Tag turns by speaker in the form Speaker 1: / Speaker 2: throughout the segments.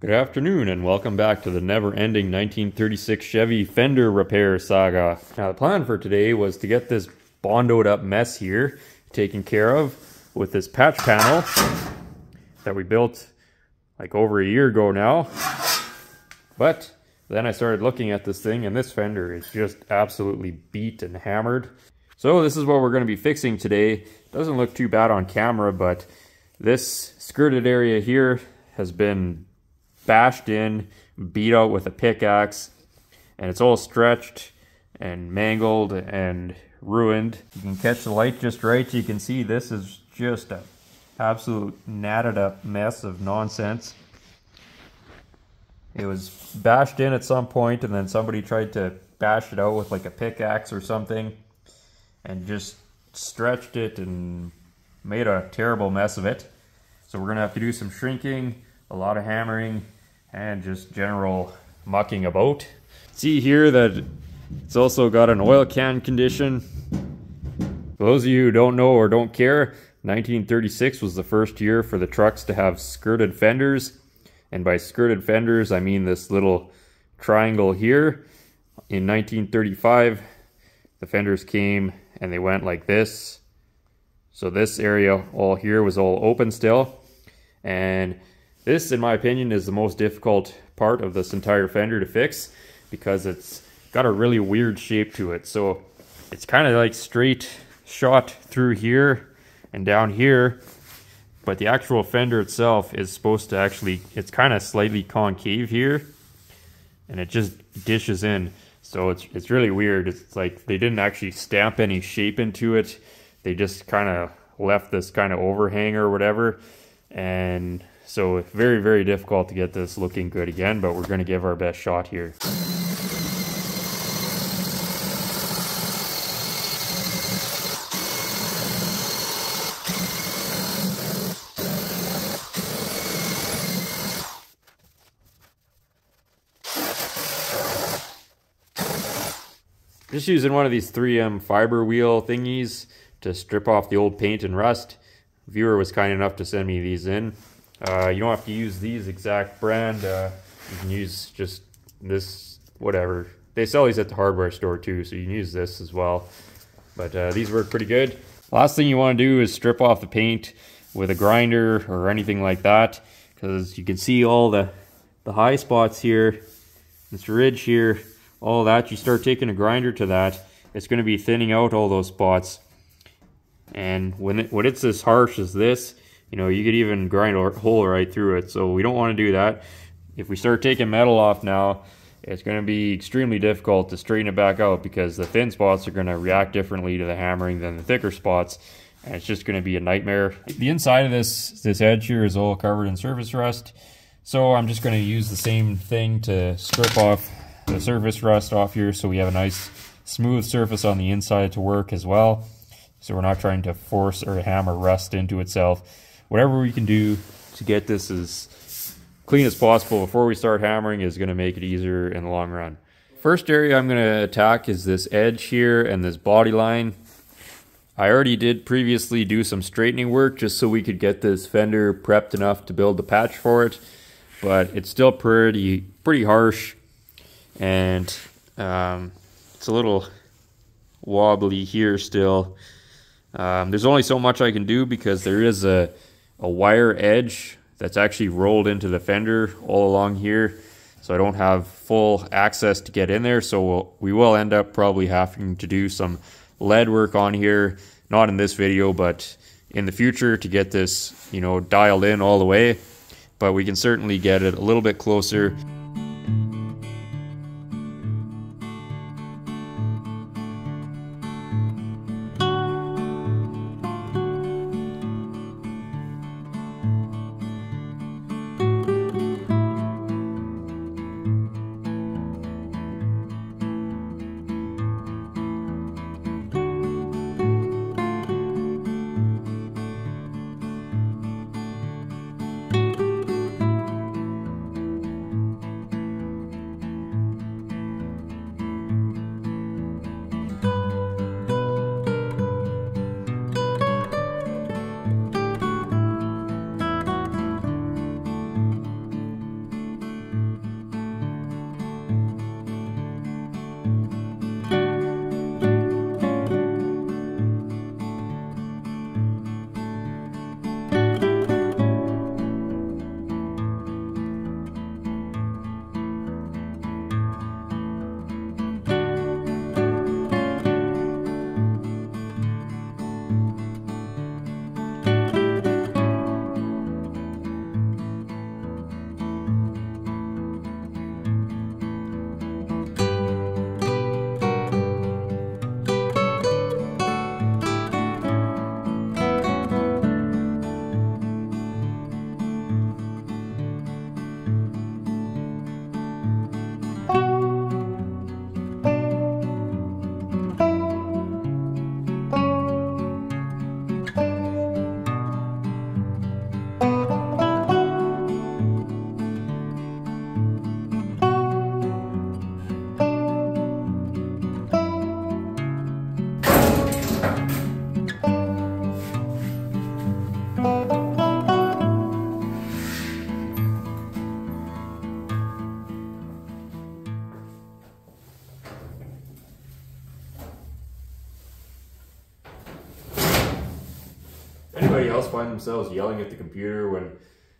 Speaker 1: Good afternoon and welcome back to the never-ending 1936 Chevy fender repair saga. Now the plan for today was to get this bondoed up mess here taken care of with this patch panel that we built like over a year ago now. But then I started looking at this thing and this fender is just absolutely beat and hammered. So this is what we're going to be fixing today. Doesn't look too bad on camera, but this skirted area here has been bashed in, beat out with a pickaxe, and it's all stretched and mangled and ruined. You can catch the light just right. so You can see this is just a absolute natted up mess of nonsense. It was bashed in at some point and then somebody tried to bash it out with like a pickaxe or something and just stretched it and made a terrible mess of it. So we're gonna have to do some shrinking, a lot of hammering, and just general mucking about. See here that it's also got an oil can condition. For those of you who don't know or don't care, 1936 was the first year for the trucks to have skirted fenders. And by skirted fenders, I mean this little triangle here. In 1935, the fenders came and they went like this. So this area all here was all open still. And this, in my opinion, is the most difficult part of this entire fender to fix because it's got a really weird shape to it. So it's kind of like straight shot through here and down here, but the actual fender itself is supposed to actually, it's kind of slightly concave here and it just dishes in. So it's, it's really weird. It's like they didn't actually stamp any shape into it. They just kind of left this kind of overhang or whatever. And so very, very difficult to get this looking good again, but we're going to give our best shot here. Just using one of these 3M fiber wheel thingies to strip off the old paint and rust. Viewer was kind enough to send me these in. Uh, you don't have to use these exact brand. Uh, you can use just this, whatever. They sell these at the hardware store too, so you can use this as well. But uh, these work pretty good. Last thing you want to do is strip off the paint with a grinder or anything like that, because you can see all the, the high spots here, this ridge here, all that. You start taking a grinder to that, it's going to be thinning out all those spots. And when, it, when it's as harsh as this, you know, you could even grind a hole right through it. So we don't want to do that. If we start taking metal off now, it's going to be extremely difficult to straighten it back out because the thin spots are going to react differently to the hammering than the thicker spots. And it's just going to be a nightmare. The inside of this, this edge here is all covered in surface rust. So I'm just going to use the same thing to strip off the surface rust off here so we have a nice smooth surface on the inside to work as well. So we're not trying to force or hammer rust into itself whatever we can do to get this as clean as possible before we start hammering is going to make it easier in the long run. First area I'm going to attack is this edge here and this body line. I already did previously do some straightening work just so we could get this fender prepped enough to build the patch for it, but it's still pretty pretty harsh and um, it's a little wobbly here still. Um, there's only so much I can do because there is a a wire edge that's actually rolled into the fender all along here. So I don't have full access to get in there. So we'll, we will end up probably having to do some lead work on here. Not in this video, but in the future to get this, you know, dialed in all the way. But we can certainly get it a little bit closer. Find themselves yelling at the computer when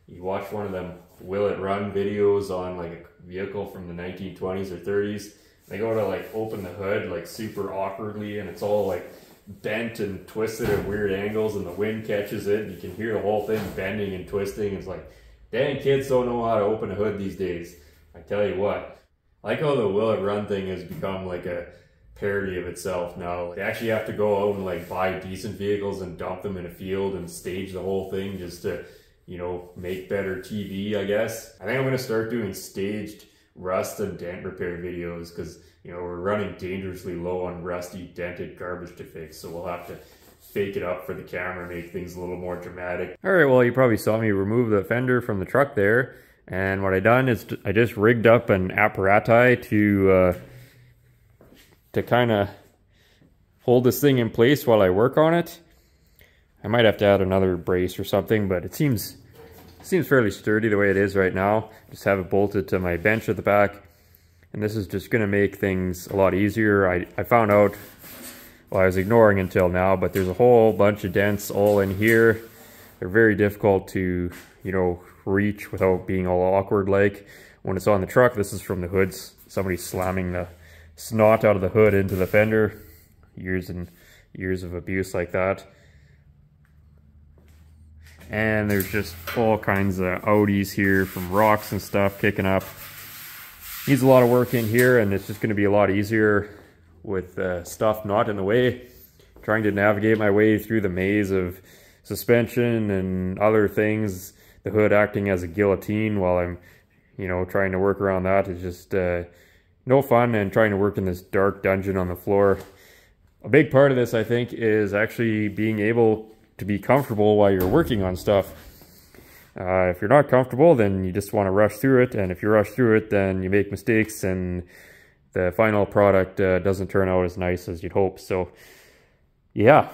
Speaker 1: you watch one of them will it run videos on like a vehicle from the 1920s or 30s? They go to like open the hood like super awkwardly and it's all like bent and twisted at weird angles and the wind catches it and you can hear the whole thing bending and twisting. It's like, dang, kids don't know how to open a hood these days. I tell you what, I like how the will it run thing has become like a parody of itself now. They actually have to go out and like buy decent vehicles and dump them in a field and stage the whole thing just to, you know, make better TV, I guess. I think I'm gonna start doing staged rust and dent repair videos because, you know, we're running dangerously low on rusty, dented garbage to fix. So we'll have to fake it up for the camera, make things a little more dramatic. All right, well, you probably saw me remove the fender from the truck there. And what I done is I just rigged up an apparati to uh, to kind of hold this thing in place while I work on it. I might have to add another brace or something, but it seems seems fairly sturdy the way it is right now. Just have it bolted to my bench at the back. And this is just going to make things a lot easier. I, I found out, well, I was ignoring until now, but there's a whole bunch of dents all in here. They're very difficult to, you know, reach without being all awkward like. When it's on the truck, this is from the hoods. Somebody slamming the snot out of the hood into the fender. Years and years of abuse like that. And there's just all kinds of outies here from rocks and stuff kicking up. Needs a lot of work in here and it's just going to be a lot easier with uh, stuff not in the way. Trying to navigate my way through the maze of suspension and other things. The hood acting as a guillotine while I'm, you know, trying to work around that is just uh, no fun and trying to work in this dark dungeon on the floor. A big part of this, I think, is actually being able to be comfortable while you're working on stuff. Uh, if you're not comfortable, then you just want to rush through it. And if you rush through it, then you make mistakes and the final product uh, doesn't turn out as nice as you'd hope. So, yeah.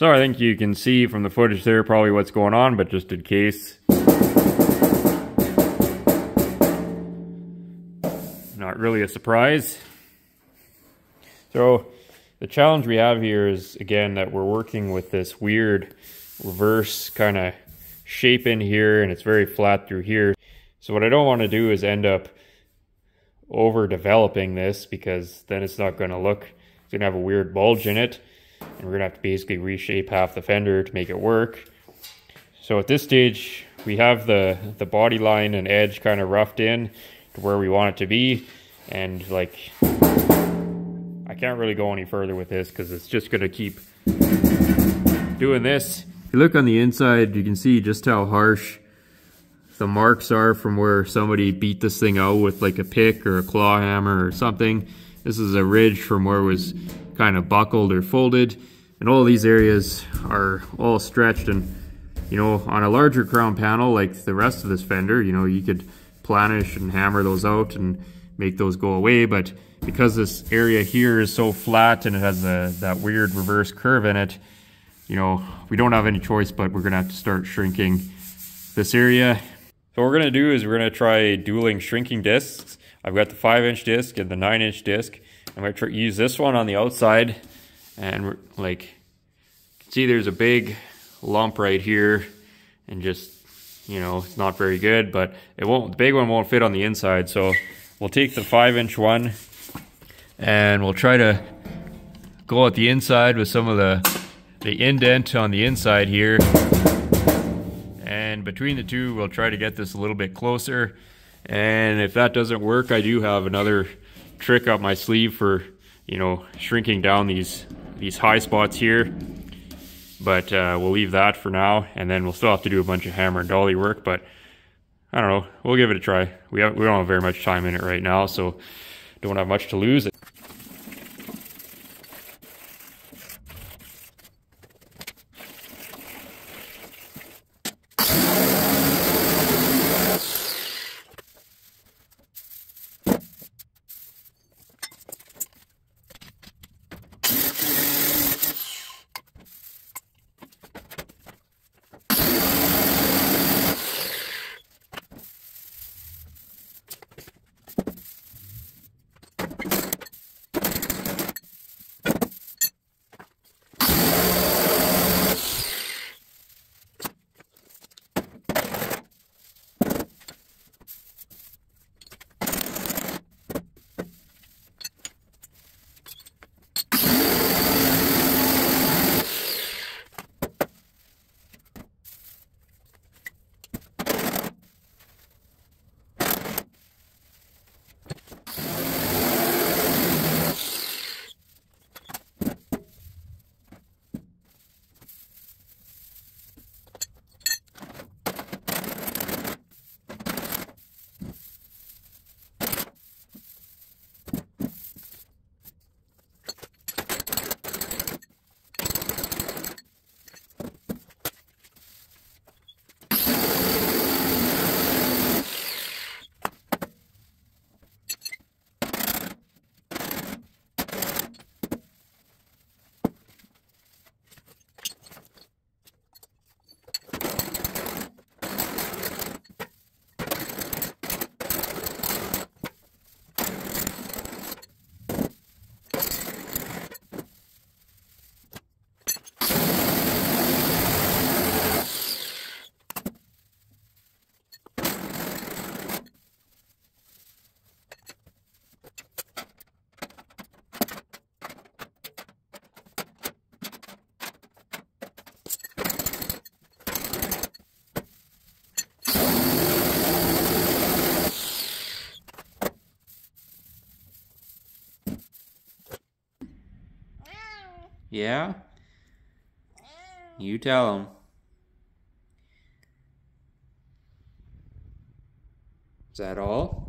Speaker 1: So I think you can see from the footage there probably what's going on, but just in case. Not really a surprise. So the challenge we have here is, again, that we're working with this weird reverse kind of shape in here, and it's very flat through here. So what I don't want to do is end up over-developing this, because then it's not going to look, it's going to have a weird bulge in it and we're gonna have to basically reshape half the fender to make it work. So at this stage, we have the, the body line and edge kind of roughed in to where we want it to be. And like, I can't really go any further with this because it's just gonna keep doing this. If you look on the inside, you can see just how harsh the marks are from where somebody beat this thing out with like a pick or a claw hammer or something. This is a ridge from where it was kind of buckled or folded. And all these areas are all stretched and you know, on a larger crown panel like the rest of this fender, you know, you could planish and hammer those out and make those go away. But because this area here is so flat and it has a, that weird reverse curve in it, you know, we don't have any choice, but we're gonna have to start shrinking this area. So what we're gonna do is we're gonna try dueling shrinking discs. I've got the five inch disc and the nine inch disc. I'm gonna use this one on the outside and like, see there's a big lump right here and just, you know, it's not very good, but it won't, the big one won't fit on the inside. So we'll take the five inch one and we'll try to go at the inside with some of the, the indent on the inside here. And between the two, we'll try to get this a little bit closer. And if that doesn't work, I do have another trick up my sleeve for, you know, shrinking down these, these high spots here. But uh, we'll leave that for now and then we'll still have to do a bunch of hammer and dolly work but I don't know. We'll give it a try. We, have, we don't have very much time in it right now so don't have much to lose Yeah? You tell him. Is that all?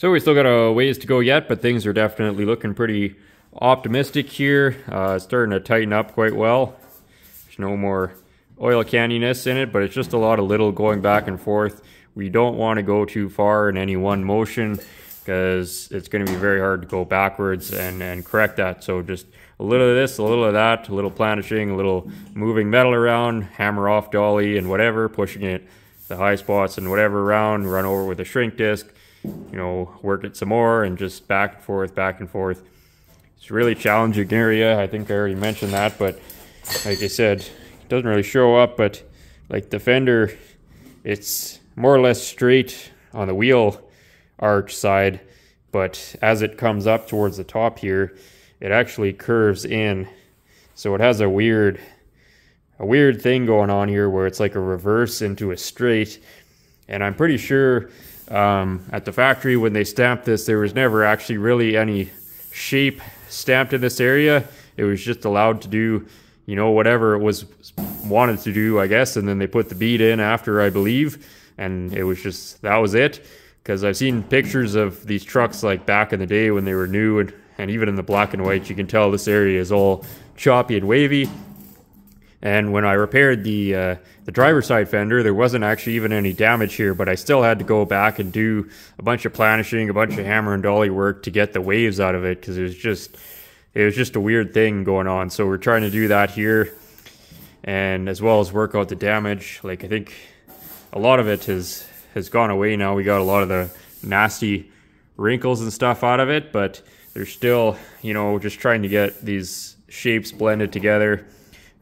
Speaker 1: So we still got a ways to go yet, but things are definitely looking pretty optimistic here. Uh, starting to tighten up quite well. There's no more oil canniness in it, but it's just a lot of little going back and forth. We don't want to go too far in any one motion because it's going to be very hard to go backwards and, and correct that. So just a little of this, a little of that, a little planishing, a little moving metal around, hammer off dolly and whatever, pushing it the high spots and whatever around, run over with a shrink disc, you know, work it some more and just back and forth, back and forth. It's a really challenging area. I think I already mentioned that, but like I said, it doesn't really show up, but like the fender, it's more or less straight on the wheel arch side, but as it comes up towards the top here, it actually curves in. So it has a weird a weird thing going on here where it's like a reverse into a straight. And I'm pretty sure um, at the factory when they stamped this, there was never actually really any shape stamped in this area. It was just allowed to do, you know, whatever it was wanted to do, I guess. And then they put the bead in after, I believe. And it was just, that was it because I've seen pictures of these trucks like back in the day when they were new and, and even in the black and white you can tell this area is all choppy and wavy and when I repaired the uh, the driver side fender there wasn't actually even any damage here but I still had to go back and do a bunch of planishing a bunch of hammer and dolly work to get the waves out of it because it was just it was just a weird thing going on so we're trying to do that here and as well as work out the damage like I think a lot of it has has gone away now. We got a lot of the nasty wrinkles and stuff out of it, but they're still, you know, just trying to get these shapes blended together.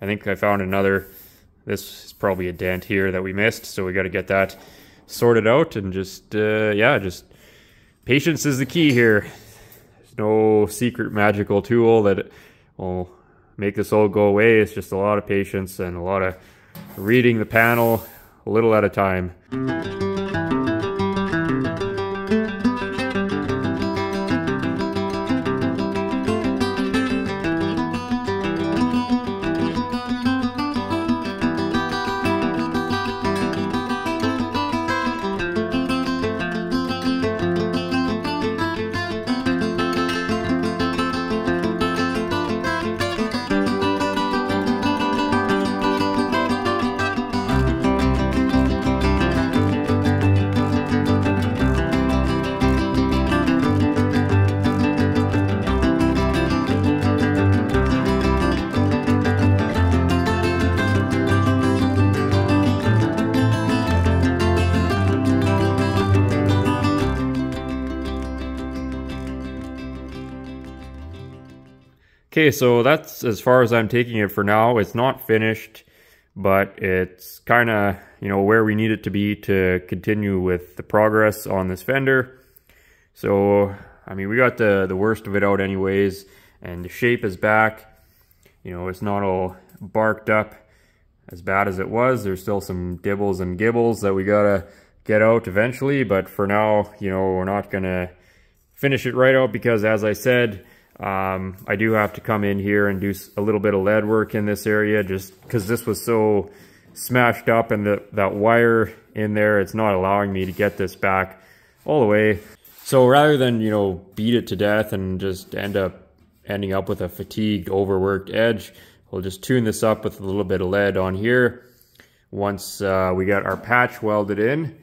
Speaker 1: I think I found another, this is probably a dent here that we missed, so we got to get that sorted out and just, uh, yeah, just patience is the key here. There's no secret magical tool that will make this all go away. It's just a lot of patience and a lot of reading the panel a little at a time. Okay, so that's as far as I'm taking it for now. It's not finished, but it's kind of, you know, where we need it to be to continue with the progress on this fender. So, I mean, we got the, the worst of it out anyways, and the shape is back. You know, it's not all barked up as bad as it was. There's still some dibbles and gibbles that we gotta get out eventually, but for now, you know, we're not gonna finish it right out because as I said, um, I do have to come in here and do a little bit of lead work in this area just because this was so smashed up and the, that wire in there, it's not allowing me to get this back all the way. So rather than, you know, beat it to death and just end up ending up with a fatigued, overworked edge, we'll just tune this up with a little bit of lead on here. Once uh, we got our patch welded in,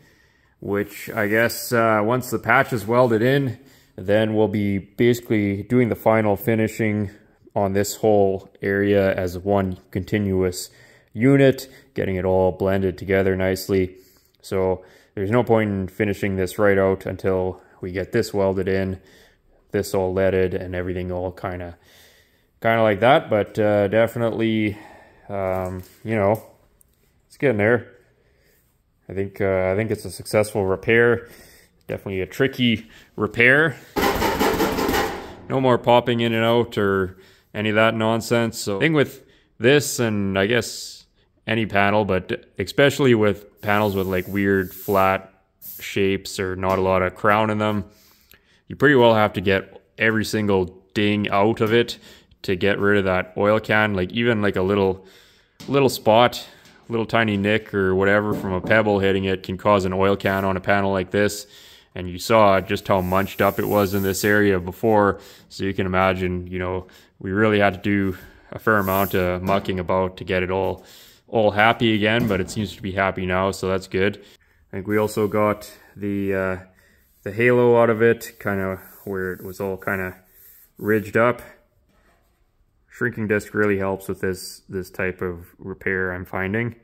Speaker 1: which I guess uh, once the patch is welded in, then we'll be basically doing the final finishing on this whole area as one continuous unit, getting it all blended together nicely. So there's no point in finishing this right out until we get this welded in, this all leaded and everything all kind of kind of like that. But uh, definitely, um, you know, it's getting there. I think uh, I think it's a successful repair. Definitely a tricky repair. No more popping in and out or any of that nonsense. So thing with this and I guess any panel, but especially with panels with like weird flat shapes or not a lot of crown in them, you pretty well have to get every single ding out of it to get rid of that oil can. Like even like a little little spot, little tiny nick or whatever from a pebble hitting it can cause an oil can on a panel like this and you saw just how munched up it was in this area before. So you can imagine, you know, we really had to do a fair amount of mucking about to get it all all happy again, but it seems to be happy now, so that's good. I think we also got the uh, the halo out of it, kind of where it was all kind of ridged up. Shrinking disc really helps with this this type of repair I'm finding.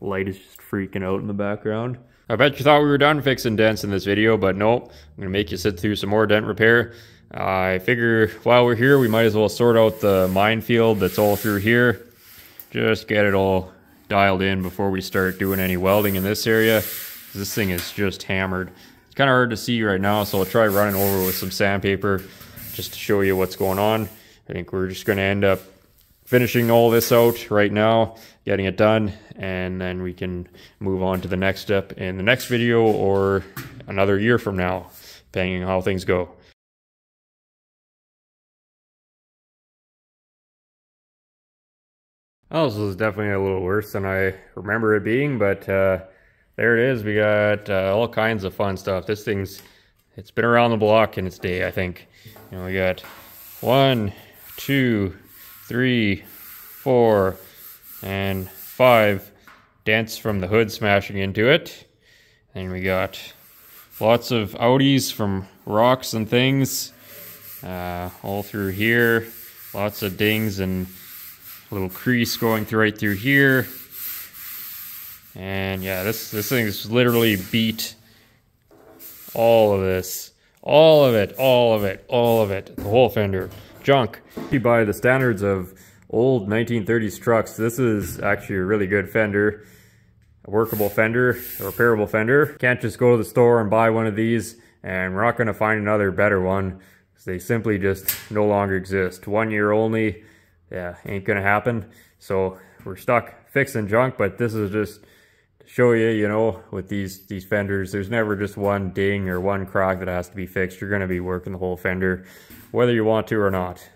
Speaker 1: Light is just freaking out in the background. I bet you thought we were done fixing dents in this video, but nope. I'm gonna make you sit through some more dent repair. I figure while we're here, we might as well sort out the minefield that's all through here. Just get it all dialed in before we start doing any welding in this area. This thing is just hammered. It's kind of hard to see right now, so I'll try running over with some sandpaper just to show you what's going on. I think we're just gonna end up finishing all this out right now, getting it done, and then we can move on to the next step in the next video or another year from now, depending on how things go. Oh, this was definitely a little worse than I remember it being, but uh, there it is. We got uh, all kinds of fun stuff. This thing's, it's been around the block in its day, I think. You know, we got one, two, three, four, and five dents from the hood smashing into it. And we got lots of outies from rocks and things uh, all through here. Lots of dings and little crease going through right through here. And yeah, this, this thing's literally beat all of this. All of it, all of it, all of it. The whole fender. Junk. By the standards of old 1930s trucks, this is actually a really good fender. A workable fender, a repairable fender. Can't just go to the store and buy one of these and we're not going to find another better one. because They simply just no longer exist. One year only, yeah, ain't gonna happen. So we're stuck fixing junk, but this is just to show you, you know, with these, these fenders, there's never just one ding or one crack that has to be fixed. You're gonna be working the whole fender, whether you want to or not.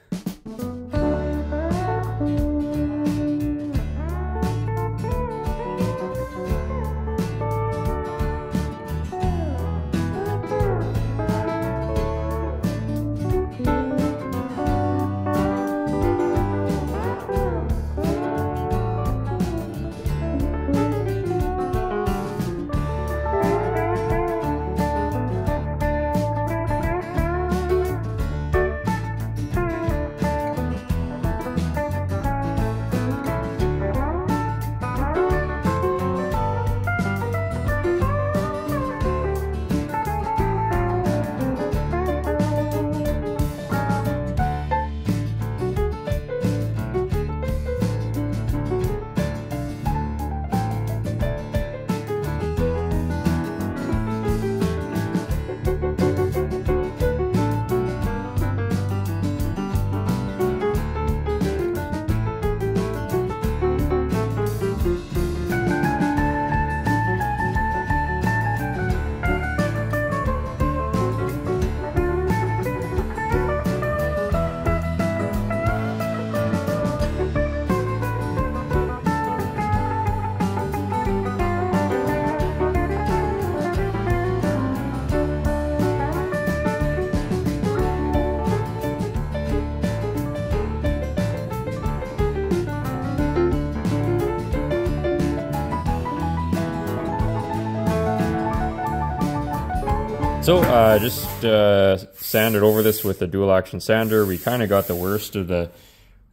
Speaker 1: So uh, just uh, sanded over this with the dual action sander. We kind of got the worst of the,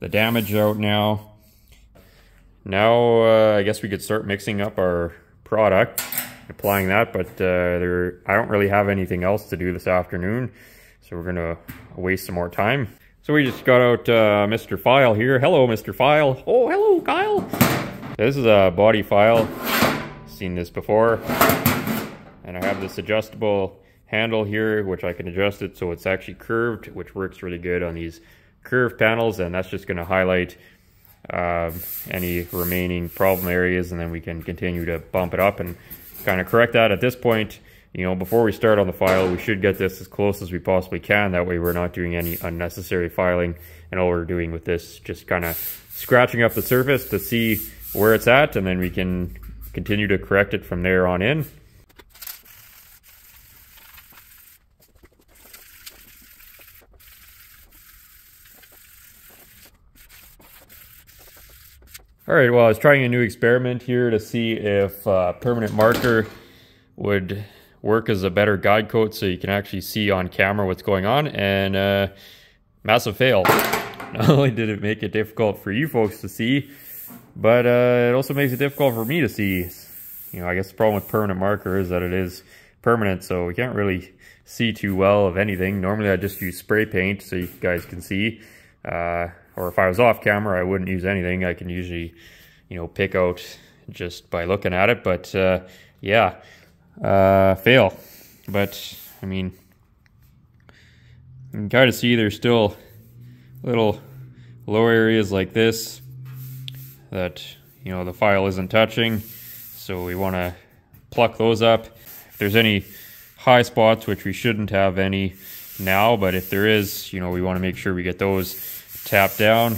Speaker 1: the damage out now. Now uh, I guess we could start mixing up our product, applying that, but uh, there I don't really have anything else to do this afternoon. So we're gonna waste some more time. So we just got out uh, Mr. File here. Hello, Mr. File. Oh, hello, Kyle. This is a body file. Seen this before. And I have this adjustable handle here, which I can adjust it so it's actually curved, which works really good on these curved panels. And that's just gonna highlight uh, any remaining problem areas and then we can continue to bump it up and kind of correct that at this point. You know, before we start on the file, we should get this as close as we possibly can. That way we're not doing any unnecessary filing. And all we're doing with this, just kind of scratching up the surface to see where it's at. And then we can continue to correct it from there on in. All right, well, I was trying a new experiment here to see if uh, permanent marker would work as a better guide coat so you can actually see on camera what's going on, and uh, massive fail. Not only did it make it difficult for you folks to see, but uh, it also makes it difficult for me to see. You know, I guess the problem with permanent marker is that it is permanent, so we can't really see too well of anything. Normally I just use spray paint so you guys can see. Uh, or if I was off camera, I wouldn't use anything. I can usually, you know, pick out just by looking at it. But uh, yeah, uh, fail. But I mean, you can kind of see there's still little low areas like this that you know the file isn't touching. So we want to pluck those up. If there's any high spots, which we shouldn't have any now, but if there is, you know, we want to make sure we get those tap down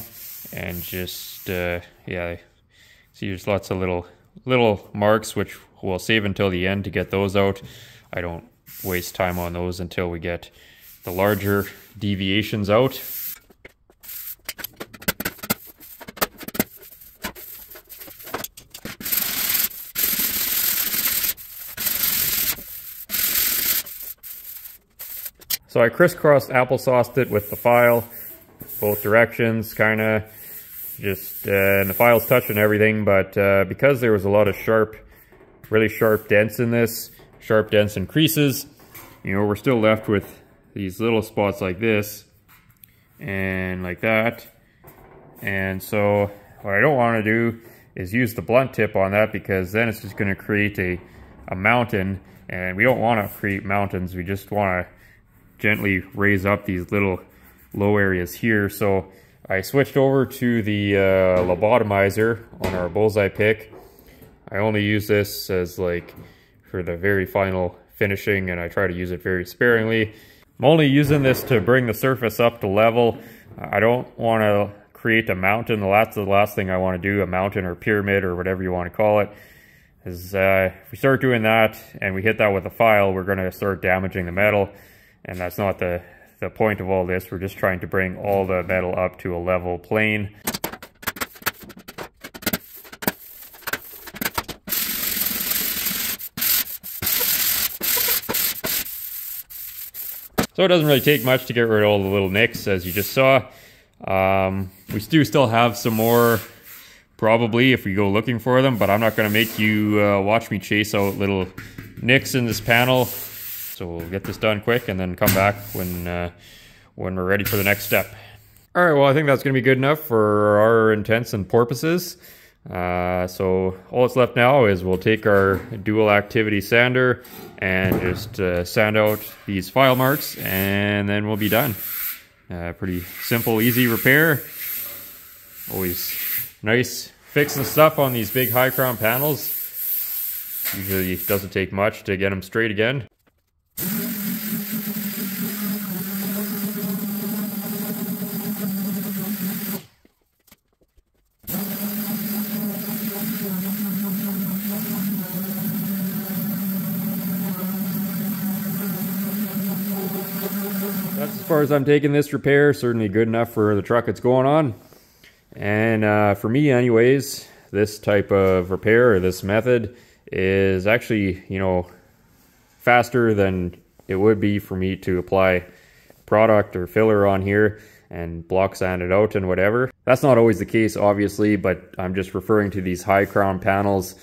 Speaker 1: and just uh, yeah see there's lots of little little marks which we'll save until the end to get those out. I don't waste time on those until we get the larger deviations out. So I crisscrossed applesauced it with the file both directions, kind of just, uh, and the file's touching everything, but uh, because there was a lot of sharp, really sharp dents in this, sharp dents and creases, you know, we're still left with these little spots like this and like that. And so what I don't want to do is use the blunt tip on that because then it's just going to create a, a mountain and we don't want to create mountains. We just want to gently raise up these little low areas here. So I switched over to the uh, lobotomizer on our bullseye pick. I only use this as like for the very final finishing and I try to use it very sparingly. I'm only using this to bring the surface up to level. I don't want to create a mountain. That's the last thing I want to do, a mountain or pyramid or whatever you want to call it. Is uh, if we start doing that and we hit that with a file, we're going to start damaging the metal. And that's not the the point of all this. We're just trying to bring all the metal up to a level plane. So it doesn't really take much to get rid of all the little nicks as you just saw. Um, we do still have some more probably if we go looking for them, but I'm not going to make you uh, watch me chase out little nicks in this panel. So we'll get this done quick and then come back when uh, when we're ready for the next step. All right, well, I think that's going to be good enough for our intents and purposes. Uh, so all that's left now is we'll take our dual activity sander and just uh, sand out these file marks and then we'll be done. Uh, pretty simple, easy repair. Always nice fixing stuff on these big high crown panels. Usually doesn't take much to get them straight again. That's as I'm taking this repair. Certainly good enough for the truck it's going on. And uh, for me anyways, this type of repair or this method is actually, you know, faster than it would be for me to apply product or filler on here and block sand it out and whatever. That's not always the case, obviously, but I'm just referring to these high crown panels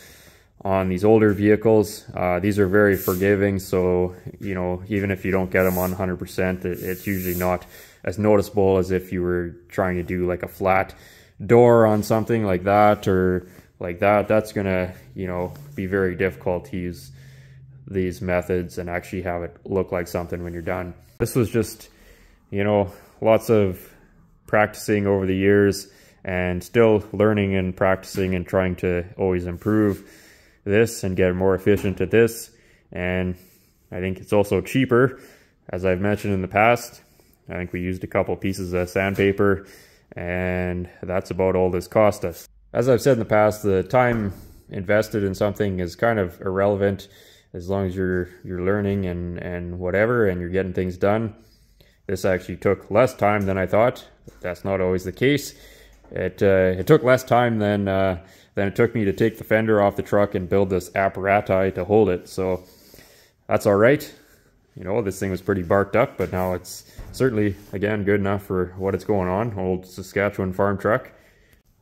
Speaker 1: on these older vehicles. Uh, these are very forgiving, so, you know, even if you don't get them on 100%, it, it's usually not as noticeable as if you were trying to do like a flat door on something like that or like that. That's gonna, you know, be very difficult to use these methods and actually have it look like something when you're done. This was just, you know, lots of practicing over the years and still learning and practicing and trying to always improve this and get more efficient at this. And I think it's also cheaper, as I've mentioned in the past. I think we used a couple pieces of sandpaper and that's about all this cost us. As I've said in the past, the time invested in something is kind of irrelevant as long as you're you're learning and and whatever and you're getting things done. This actually took less time than I thought. That's not always the case. It uh, it took less time than uh, than it took me to take the fender off the truck and build this apparatus to hold it. So that's all right. You know, this thing was pretty barked up, but now it's certainly, again, good enough for what it's going on. Old Saskatchewan farm truck.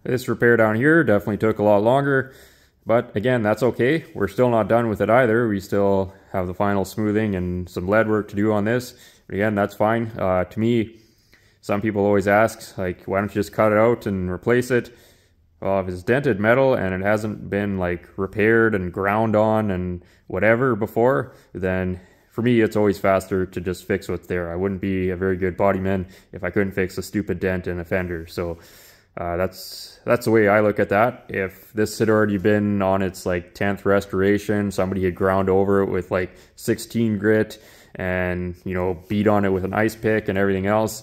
Speaker 1: This repair down here definitely took a lot longer, but again, that's okay. We're still not done with it either. We still have the final smoothing and some lead work to do on this. But again, that's fine. Uh, to me, some people always ask, like, why don't you just cut it out and replace it? Well, if it's dented metal and it hasn't been like repaired and ground on and whatever before, then for me, it's always faster to just fix what's there. I wouldn't be a very good bodyman if I couldn't fix a stupid dent in a fender. So uh, that's that's the way I look at that. If this had already been on its like 10th restoration, somebody had ground over it with like 16 grit and, you know, beat on it with an ice pick and everything else,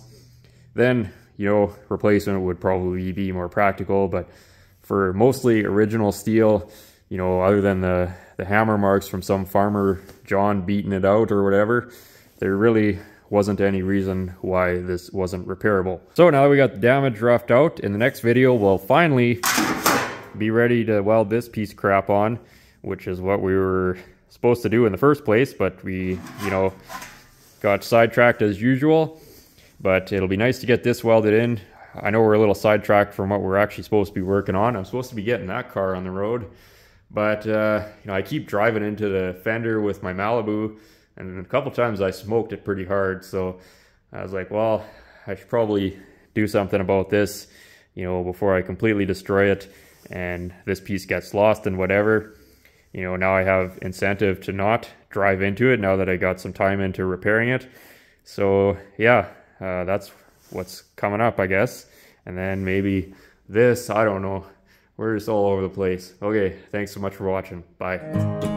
Speaker 1: then you know, replacement would probably be more practical. But for mostly original steel, you know, other than the, the hammer marks from some farmer John beating it out or whatever, there really wasn't any reason why this wasn't repairable. So now that we got the damage roughed out, in the next video we'll finally be ready to weld this piece crap on, which is what we were supposed to do in the first place, but we, you know, got sidetracked as usual. But it'll be nice to get this welded in. I know we're a little sidetracked from what we're actually supposed to be working on. I'm supposed to be getting that car on the road. But, uh, you know, I keep driving into the fender with my Malibu. And a couple times I smoked it pretty hard. So I was like, well, I should probably do something about this, you know, before I completely destroy it and this piece gets lost and whatever. You know, now I have incentive to not drive into it now that I got some time into repairing it. So yeah, uh, that's what's coming up, I guess. And then maybe this, I don't know. We're just all over the place. Okay, thanks so much for watching. Bye.